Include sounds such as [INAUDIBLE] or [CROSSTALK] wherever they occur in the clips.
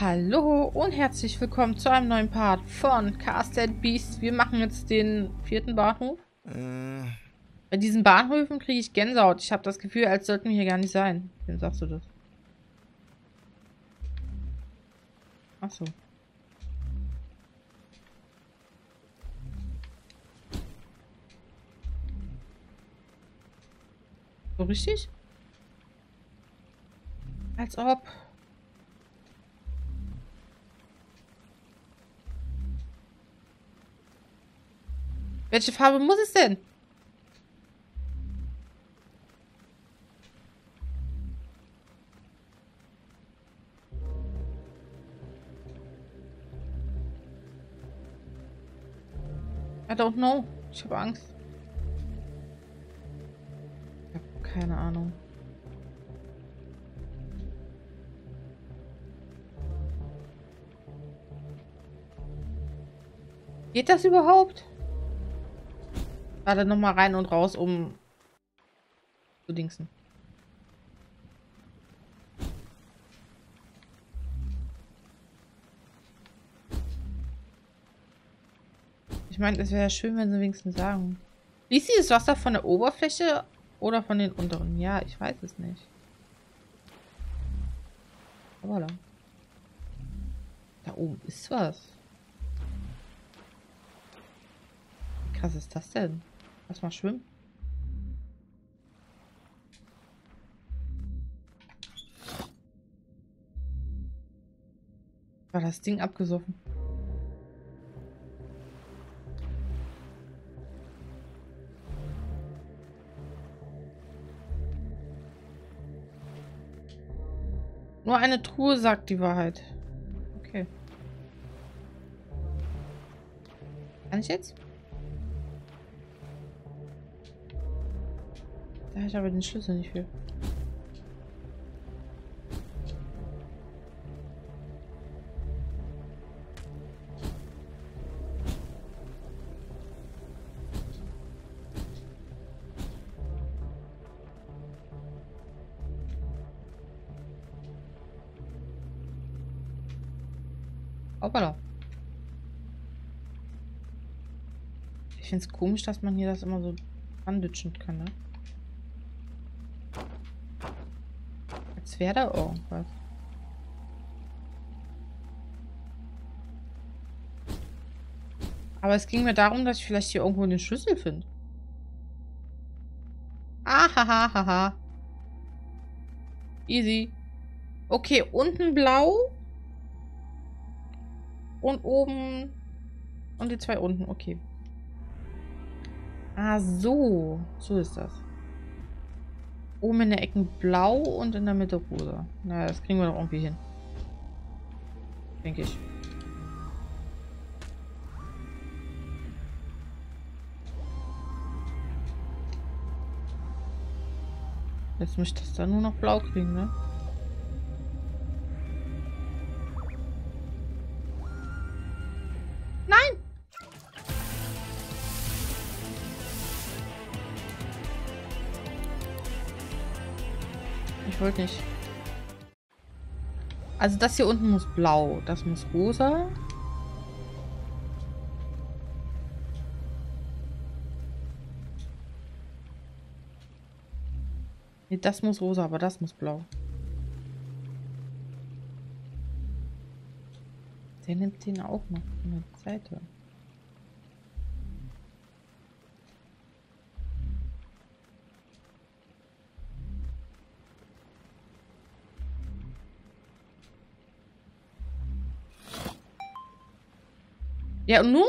Hallo und herzlich willkommen zu einem neuen Part von Casted Beast. Wir machen jetzt den vierten Bahnhof. Äh. Bei diesen Bahnhöfen kriege ich Gänsehaut. Ich habe das Gefühl, als sollten wir hier gar nicht sein. Wem sagst du das? Achso. So richtig? Als ob. Welche Farbe muss es denn? I don't know. Ich habe Angst. Keine Ahnung. Geht das überhaupt? Warte nochmal rein und raus, um zu dingsen. Ich meine, es wäre schön, wenn sie wenigstens sagen. Fließt dieses Wasser von der Oberfläche oder von den unteren? Ja, ich weiß es nicht. Aber da. Da oben ist was. Wie krass ist das denn? Lass mal schwimmen. War das Ding abgesoffen? Nur eine Truhe sagt die Wahrheit. Okay. Kann ich jetzt? Da habe ich aber den Schlüssel nicht für. Finde es komisch, dass man hier das immer so anditschen kann, ne? Als wäre da irgendwas. Aber es ging mir darum, dass ich vielleicht hier irgendwo den Schlüssel finde. Ahahaha. Easy. Okay, unten blau. Und oben. Und die zwei unten. Okay. Ah, so. So ist das. Oben in der Ecke blau und in der Mitte rosa. Naja, das kriegen wir doch irgendwie hin. Denke ich. Jetzt muss ich das dann nur noch blau kriegen, ne? Wollte nicht. Also das hier unten muss blau. Das muss rosa. Nee, das muss rosa, aber das muss blau. Der nimmt den auch noch von der Seite. Ja, und nun?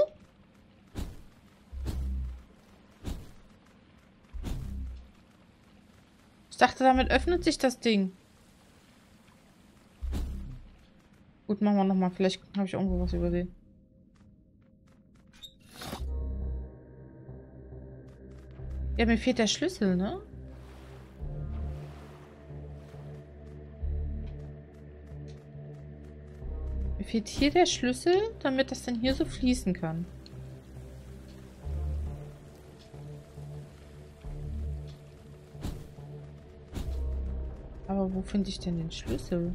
Ich dachte, damit öffnet sich das Ding. Gut, machen wir nochmal. Vielleicht habe ich irgendwo was übersehen. Ja, mir fehlt der Schlüssel, ne? Fehlt hier der Schlüssel, damit das dann hier so fließen kann. Aber wo finde ich denn den Schlüssel?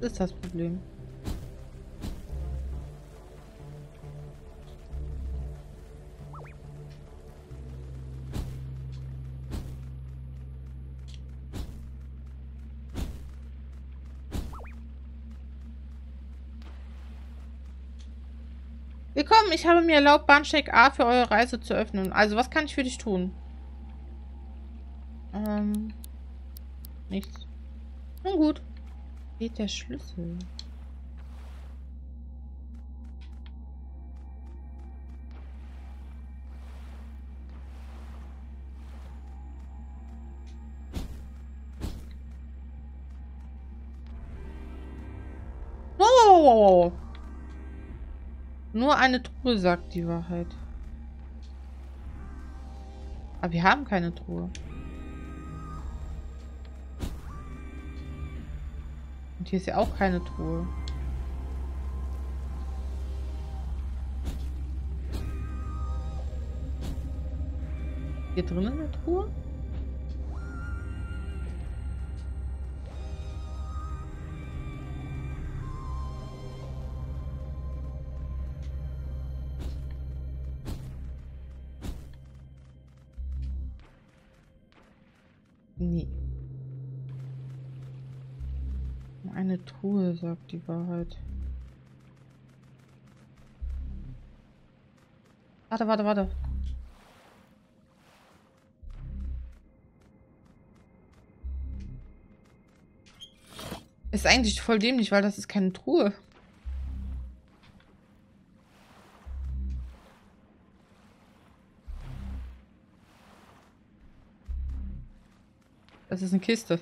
Das ist das Problem. Ich habe mir erlaubt, Bahnsteig A für eure Reise zu öffnen. Also, was kann ich für dich tun? Ähm, nichts. Nun gut. Geht der Schlüssel? Oh! Nur eine Truhe sagt die Wahrheit. Aber wir haben keine Truhe. Und hier ist ja auch keine Truhe. Hier drinnen eine Truhe? Die Wahrheit. Warte, warte, warte. Ist eigentlich voll dämlich, weil das ist keine Truhe. Das ist eine Kiste.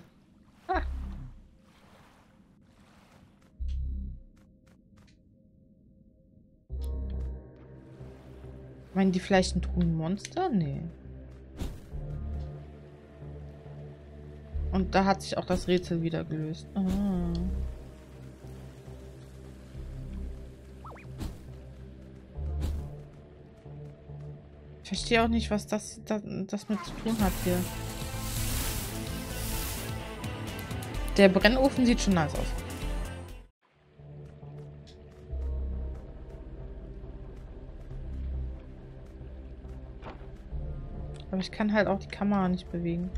Meinen die vielleicht ein Truhenmonster? Nee. Und da hat sich auch das Rätsel wieder gelöst. Ah. Ich verstehe auch nicht, was das, das, das mit zu tun hat hier. Der Brennofen sieht schon nice aus. Aber ich kann halt auch die Kamera nicht bewegen.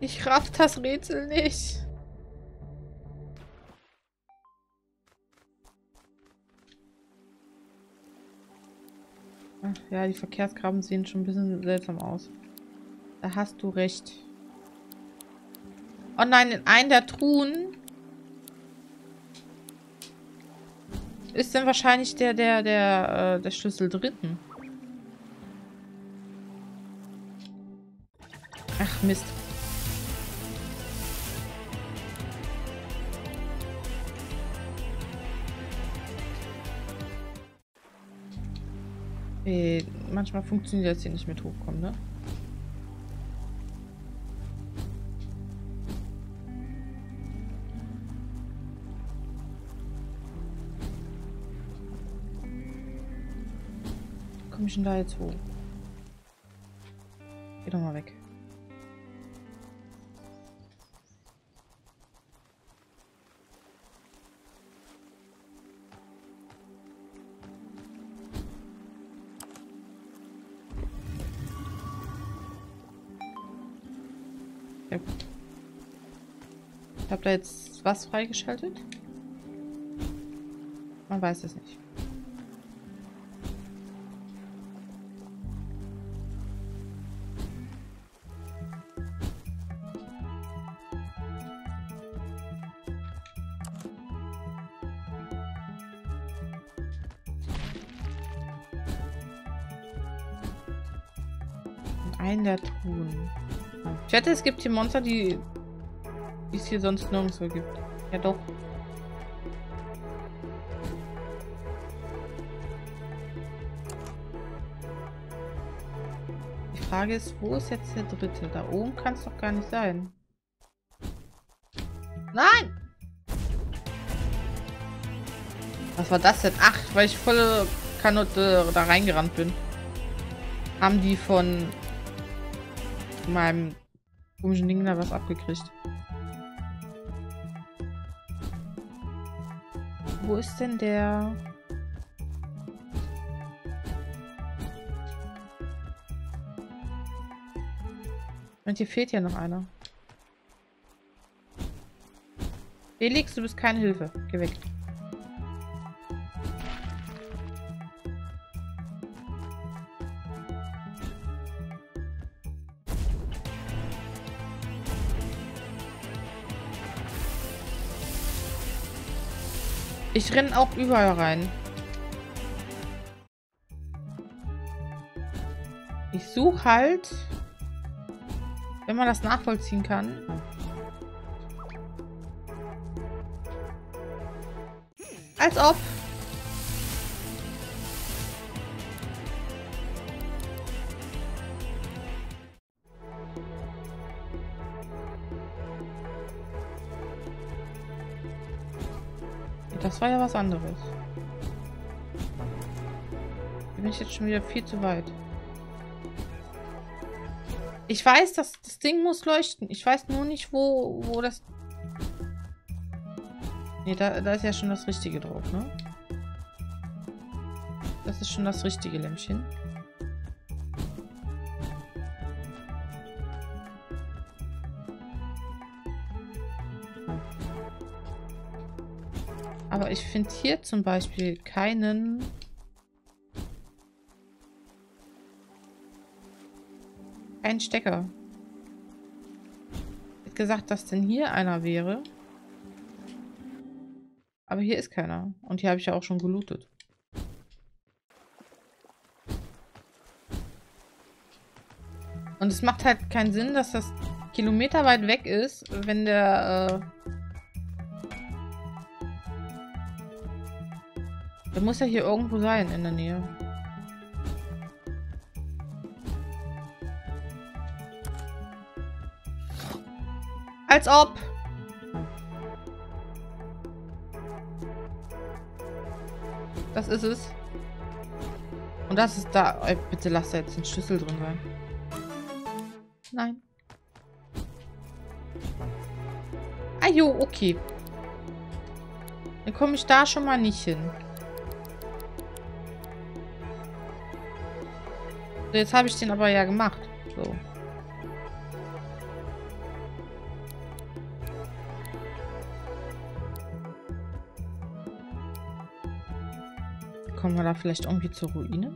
Ich raff das Rätsel nicht. Ja, die Verkehrsgraben sehen schon ein bisschen seltsam aus. Da hast du recht. Oh nein, in einen der Truhen ist dann wahrscheinlich der, der, der, äh, der Schlüssel dritten. Ach, Mist. Äh, manchmal funktioniert das hier nicht mit hochkommen, ne? Komm ich denn da jetzt hoch? Geh doch mal weg. Ja gut. Ich habe da jetzt was freigeschaltet? Man weiß es nicht. Ein der Truhen. Ich wette, es gibt hier Monster, die, die es hier sonst nirgendwo gibt. Ja doch. Frage ist, wo ist jetzt der dritte? Da oben kann es doch gar nicht sein. Nein! Was war das denn? Ach, weil ich volle Kanotte da reingerannt bin. Haben die von meinem komischen Ding da was abgekriegt. Wo ist denn der... Und hier fehlt ja noch einer. Felix, du bist keine Hilfe. Geh weg. Ich renne auch überall rein. Ich suche halt, wenn man das nachvollziehen kann. Als ob. War ja was anderes. Da bin ich jetzt schon wieder viel zu weit. Ich weiß, dass das Ding muss leuchten. Ich weiß nur nicht, wo, wo das... Ne, da, da ist ja schon das Richtige drauf, ne? Das ist schon das richtige Lämpchen. Aber ich finde hier zum Beispiel keinen... Keinen Stecker. Ich hätte gesagt, dass denn hier einer wäre. Aber hier ist keiner. Und hier habe ich ja auch schon gelootet. Und es macht halt keinen Sinn, dass das kilometerweit weg ist, wenn der... Äh Der muss ja hier irgendwo sein in der Nähe. Als ob. Das ist es. Und das ist da. Ey, bitte lass da jetzt ein Schlüssel drin sein. Nein. Ah jo, okay. Dann komme ich da schon mal nicht hin. So, jetzt habe ich den aber ja gemacht. So. Kommen wir da vielleicht irgendwie zur Ruine?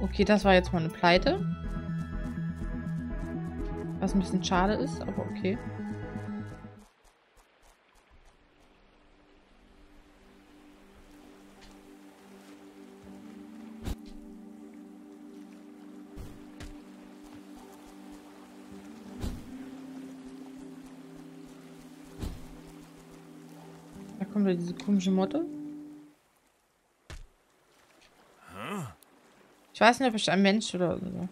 Okay, das war jetzt mal eine Pleite. Was ein bisschen schade ist, aber okay. Kommt da diese komische Motte? Ich weiß nicht, ob ich ein Mensch oder so.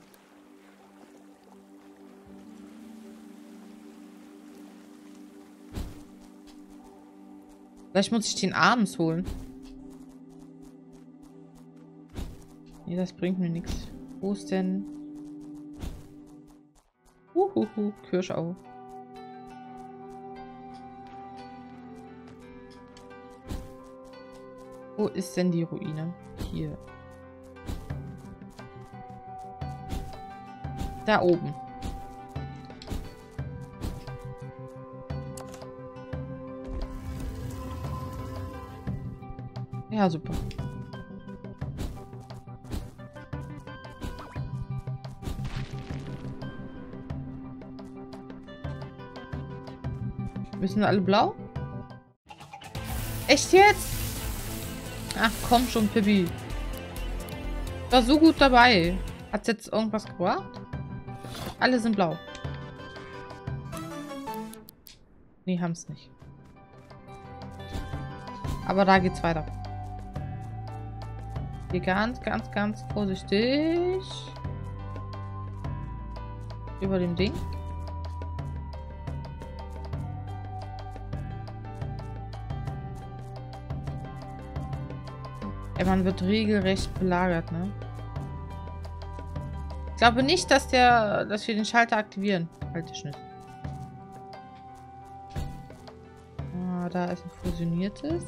Vielleicht muss ich den abends holen. Nee, das bringt mir nichts. Wo ist denn... Uhuhu, Kirschau. Wo ist denn die Ruine? Hier. Da oben. Ja, super. Müssen alle blau? Echt jetzt? Ach, komm schon, Pippi. War so gut dabei. Hat jetzt irgendwas gebracht? Alle sind blau. Nee, haben es nicht. Aber da geht's weiter. Hier ganz, ganz, ganz vorsichtig. Über dem Ding. Ja, man wird regelrecht belagert, ne? Ich glaube nicht, dass der, dass wir den Schalter aktivieren. Halte Schnitt. Ah, da ist ein fusioniertes.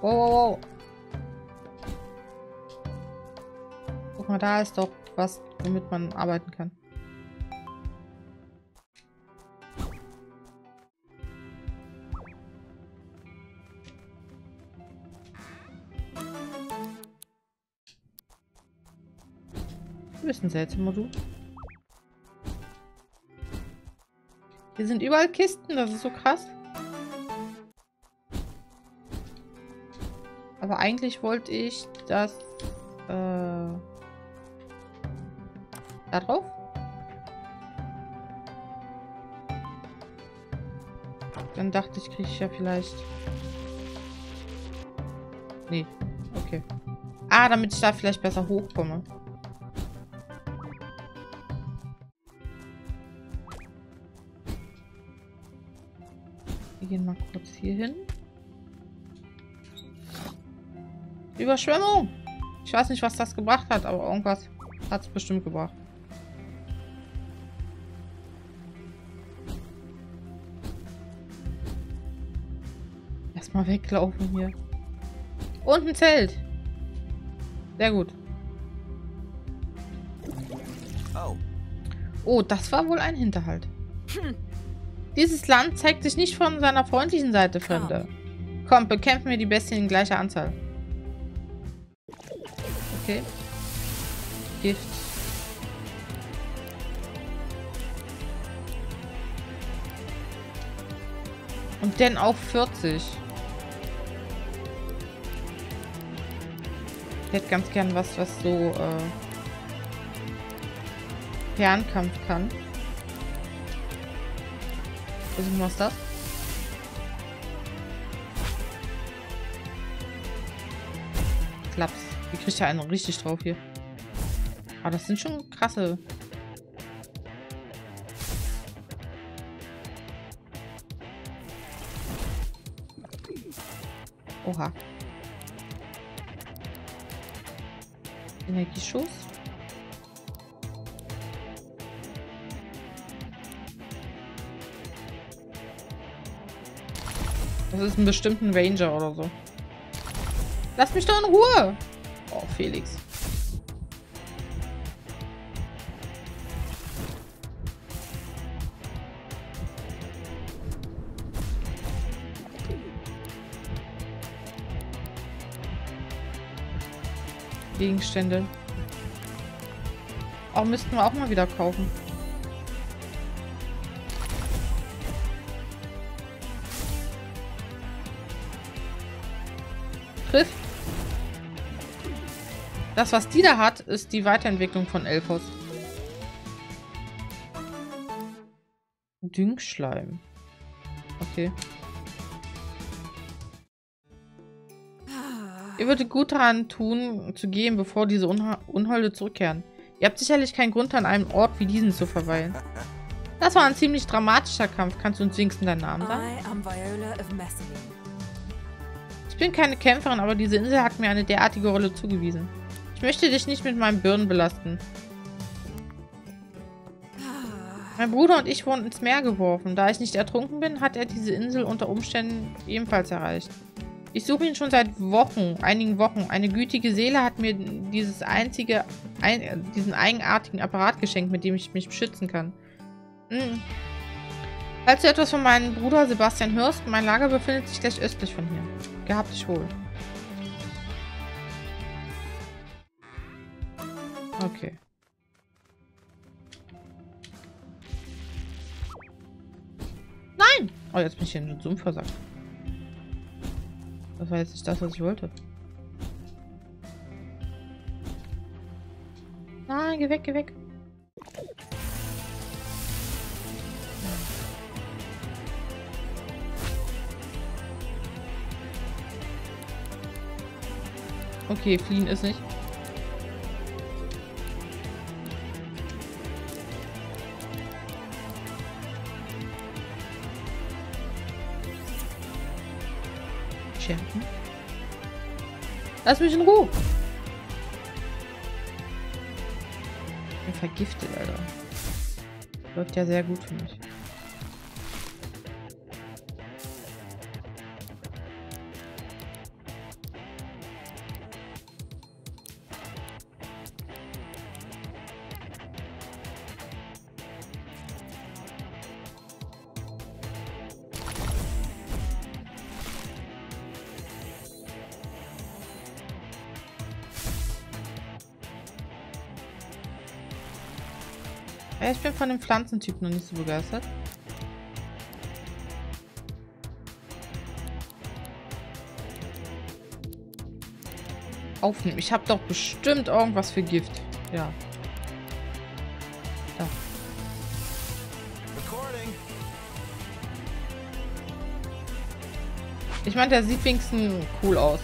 Wow, wow, wow. Guck mal, da ist doch was, womit man arbeiten kann. Bist ein seltsamer Du. Hier sind überall Kisten, das ist so krass. Aber eigentlich wollte ich das... Äh, da drauf? Dann dachte ich, kriege ich ja vielleicht... Nee, okay. Ah, damit ich da vielleicht besser hochkomme. Gehen mal kurz hier hin. Überschwemmung. Ich weiß nicht, was das gebracht hat, aber irgendwas hat es bestimmt gebracht. Erstmal weglaufen hier. Und ein Zelt. Sehr gut. Oh. Oh, das war wohl ein Hinterhalt. Hm. Dieses Land zeigt sich nicht von seiner freundlichen Seite, Fremde. Komm, bekämpfen wir die Bestien in gleicher Anzahl. Okay. Gift. Und dann auch 40. Ich hätte ganz gern was, was so äh, Fernkampf kann. Versuchen wir das. Klaps. Wie kriegt ja einen richtig drauf hier? Aber ah, das sind schon krasse. Oha. Energieschuss. Das ist ein bestimmten Ranger oder so. Lass mich doch in Ruhe! Oh, Felix. Gegenstände. Auch müssten wir auch mal wieder kaufen. Das, was die da hat, ist die Weiterentwicklung von Elfos. Düngschleim. Okay. Ihr würdet gut daran tun, zu gehen, bevor diese Unha Unholde zurückkehren. Ihr habt sicherlich keinen Grund, an einem Ort wie diesen zu verweilen. Das war ein ziemlich dramatischer Kampf. Kannst du uns wenigstens deinen Namen sagen? Ich bin keine Kämpferin, aber diese Insel hat mir eine derartige Rolle zugewiesen. Ich möchte dich nicht mit meinen Bürden belasten. Mein Bruder und ich wurden ins Meer geworfen. Da ich nicht ertrunken bin, hat er diese Insel unter Umständen ebenfalls erreicht. Ich suche ihn schon seit Wochen, einigen Wochen. Eine gütige Seele hat mir dieses einzige, ein, diesen eigenartigen Apparat geschenkt, mit dem ich mich beschützen kann. Hm. Falls du etwas von meinem Bruder Sebastian hörst, mein Lager befindet sich gleich östlich von hier. Gehabt dich wohl. Okay. Nein! Oh, jetzt bin ich in den Sumpf versagt. Das war jetzt nicht das, was ich wollte. Nein, geh weg, geh weg. Okay, fliehen ist nicht. Scherpen. Lass mich in Ruhe. Ich bin vergiftet, Alter. Läuft ja sehr gut für mich. Von dem Pflanzentyp noch nicht so begeistert. Aufnehmen. Ich habe doch bestimmt irgendwas für Gift. Ja. Da. Ich meine, der sieht wenigstens cool aus.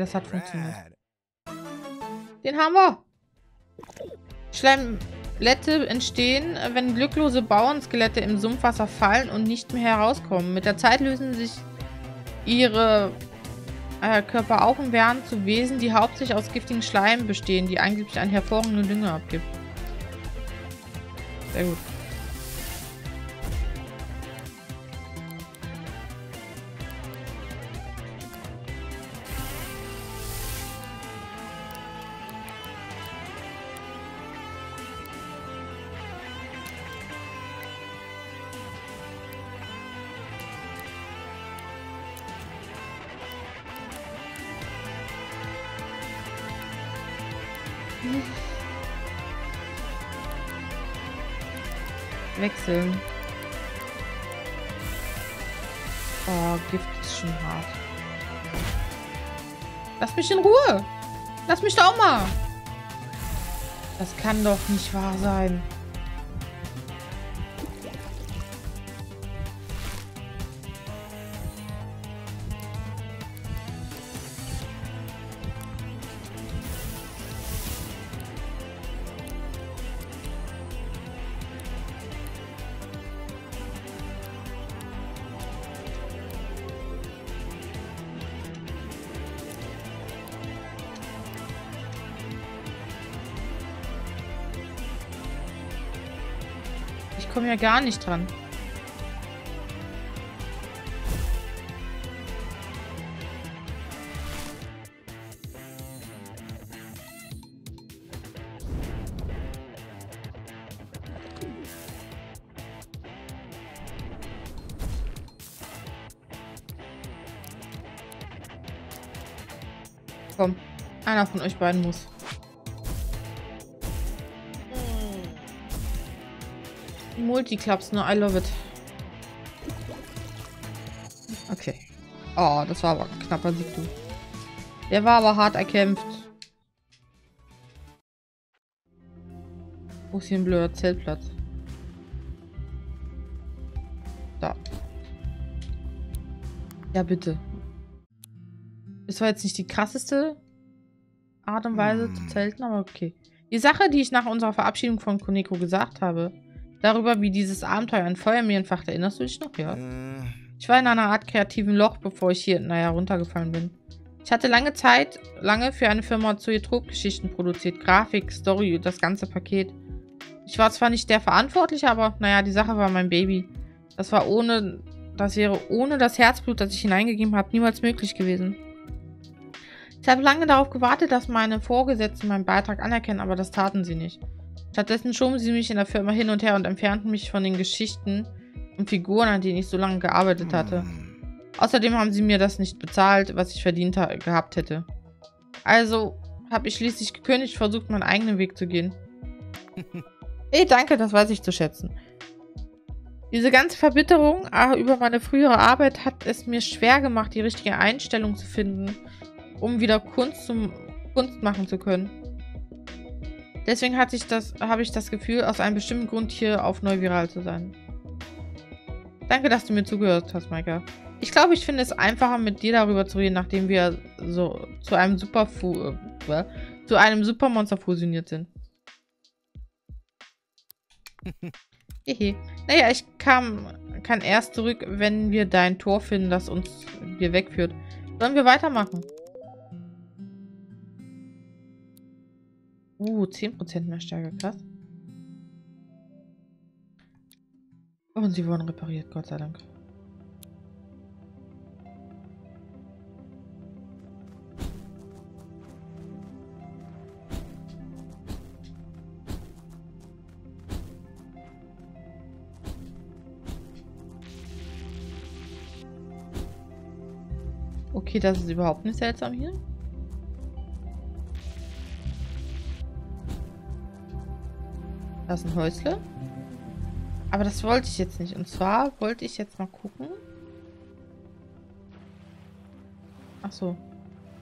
Das hat funktioniert. Den haben wir. Schleimlette entstehen, wenn glücklose Bauernskelette im Sumpfwasser fallen und nicht mehr herauskommen. Mit der Zeit lösen sich ihre äh, Körper auf und werden zu Wesen, die hauptsächlich aus giftigen Schleim bestehen, die angeblich einen hervorragenden Dünger abgibt. Sehr gut. Wechseln. Oh, Gift ist schon hart. Lass mich in Ruhe. Lass mich da auch mal. Das kann doch nicht wahr sein. Ich komme ja gar nicht dran. Komm, einer von euch beiden muss. Multiclubs, ne? I love it. Okay. Oh, das war aber ein knapper Sieg, du. Der war aber hart erkämpft. Wo ist hier ein blöder Zeltplatz? Da. Ja, bitte. Das war jetzt nicht die krasseste Art und Weise zu zelten, aber okay. Die Sache, die ich nach unserer Verabschiedung von Koneko gesagt habe, Darüber, wie dieses Abenteuer ein Feuer mir entfacht, erinnerst du dich noch? Ja. Äh. Ich war in einer Art kreativen Loch, bevor ich hier, naja, runtergefallen bin. Ich hatte lange Zeit, lange für eine Firma Zoetrop-Geschichten produziert. Grafik, Story, das ganze Paket. Ich war zwar nicht der Verantwortliche, aber naja, die Sache war mein Baby. Das war ohne, das wäre ohne das Herzblut, das ich hineingegeben habe, niemals möglich gewesen. Ich habe lange darauf gewartet, dass meine Vorgesetzten meinen Beitrag anerkennen, aber das taten sie nicht. Stattdessen schoben sie mich in der Firma hin und her und entfernten mich von den Geschichten und Figuren, an denen ich so lange gearbeitet hatte. Außerdem haben sie mir das nicht bezahlt, was ich verdient gehabt hätte. Also habe ich schließlich gekündigt, versucht, meinen eigenen Weg zu gehen. [LAUGHS] Ey, danke, das weiß ich zu schätzen. Diese ganze Verbitterung ah, über meine frühere Arbeit hat es mir schwer gemacht, die richtige Einstellung zu finden, um wieder Kunst zum Kunst machen zu können. Deswegen hatte ich das, habe ich das Gefühl, aus einem bestimmten Grund hier auf Neuviral zu sein. Danke, dass du mir zugehört hast, Maika. Ich glaube, ich finde es einfacher, mit dir darüber zu reden, nachdem wir so zu einem Superfu äh, zu einem Supermonster fusioniert sind. [LAUGHS] Hehe. naja, ich kam, kann erst zurück, wenn wir dein Tor finden, das uns hier wegführt. Sollen wir weitermachen? Uh, 10% mehr Stärke, krass. Und sie wurden repariert, Gott sei Dank. Okay, das ist überhaupt nicht seltsam hier. Das ist ein Häusle. Aber das wollte ich jetzt nicht. Und zwar wollte ich jetzt mal gucken. Ach so.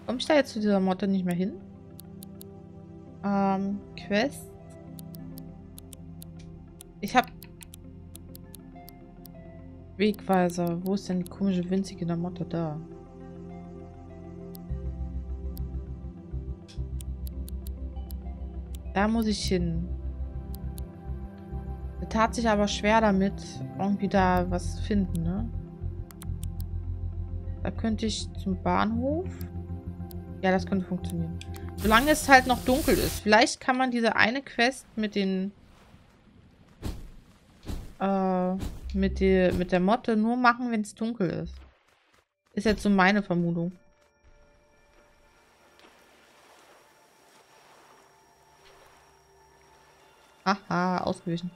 Komme ich da jetzt zu dieser Motte nicht mehr hin? Ähm, Quest. Ich habe Wegweiser. Wo ist denn die komische winzige Motte da? Da muss ich hin. Tat sich aber schwer damit, irgendwie da was finden, ne? Da könnte ich zum Bahnhof. Ja, das könnte funktionieren. Solange es halt noch dunkel ist. Vielleicht kann man diese eine Quest mit den... Äh, mit, die, mit der Motte nur machen, wenn es dunkel ist. Ist jetzt so meine Vermutung. Haha, ausgewichen.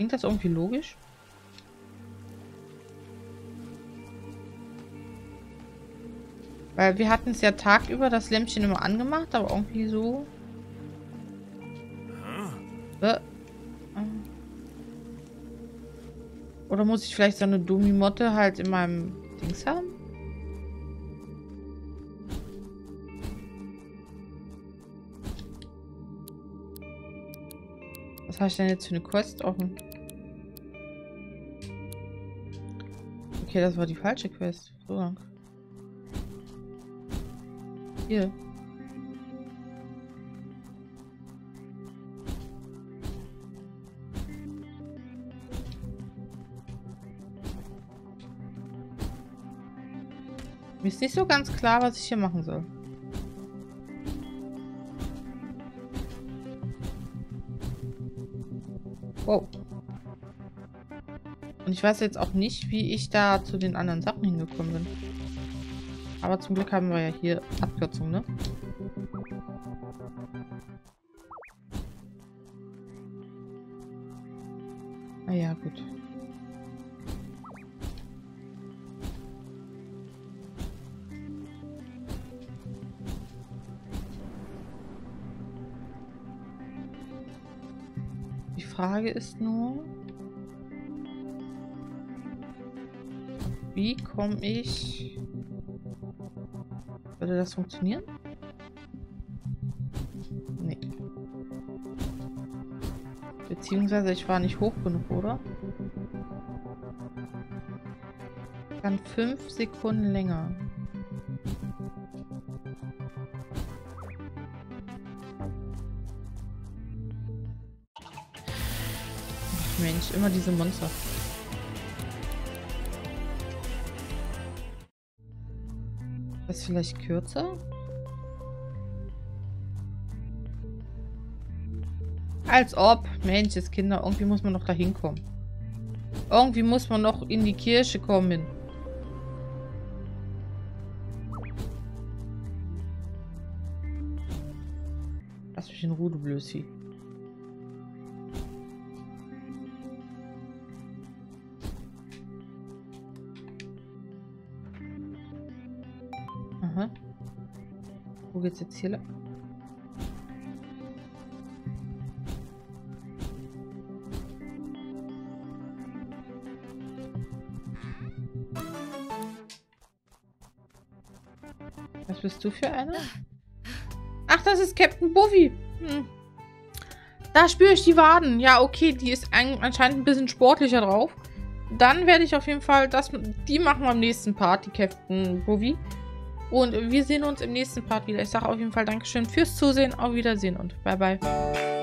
Klingt das irgendwie logisch? Weil wir hatten es ja tagüber das Lämpchen immer angemacht, aber irgendwie so... Äh. Oder muss ich vielleicht so eine Dummi-Motte halt in meinem Dings haben? Was habe ich denn jetzt für eine Quest offen? Okay, das war die falsche Quest. So lang. Hier. Mir ist nicht so ganz klar, was ich hier machen soll. Und ich weiß jetzt auch nicht, wie ich da zu den anderen Sachen hingekommen bin. Aber zum Glück haben wir ja hier Abkürzung, ne? Ah ja, gut. Frage ist nur, komme ich... Würde das funktionieren? Nee. Beziehungsweise ich war nicht hoch genug, oder? Dann fünf Sekunden länger. Mensch, immer diese Monster. Das vielleicht kürzer? Als ob. Mensch, jetzt Kinder, irgendwie muss man noch da hinkommen. Irgendwie muss man noch in die Kirche kommen. Aha. Wo geht's jetzt hier lang? Was bist du für einer? Ach, das ist Captain Buffy. Hm. Da spüre ich die Waden. Ja, okay, die ist ein, anscheinend ein bisschen sportlicher drauf. Dann werde ich auf jeden Fall das... Die machen wir am nächsten Part, die Captain Buffy. Und wir sehen uns im nächsten Part wieder. Ich sage auf jeden Fall Dankeschön fürs Zusehen. Auf Wiedersehen und bye bye.